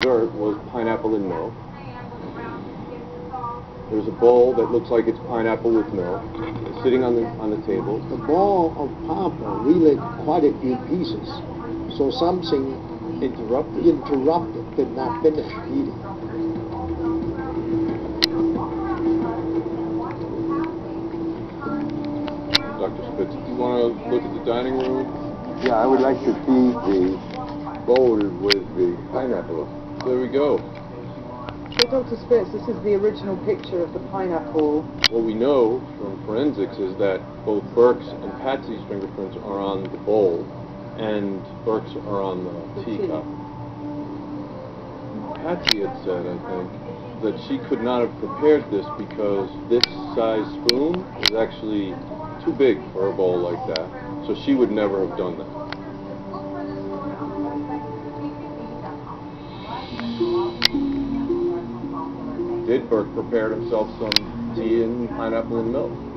dessert was pineapple and milk. There's a bowl that looks like it's pineapple with milk. Sitting on the on the table. The ball of pineapple really quite a few pieces, so something Interrupted. interrupted, did not finish eating. Dr. Spitz, do you want to look at the dining room? Yeah, I would like to see the bowl with the pineapple. There we go. So, Dr. Spitz, this is the original picture of the pineapple. What we know from forensics is that both Burke's and Patsy's fingerprints are on the bowl, and Burke's are on the, The tea. teacup. Patsy had said, I think, that she could not have prepared this because this size spoon is actually too big for a bowl like that, so she would never have done that. Did prepared himself some tea and pineapple and milk?